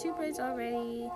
two braids already.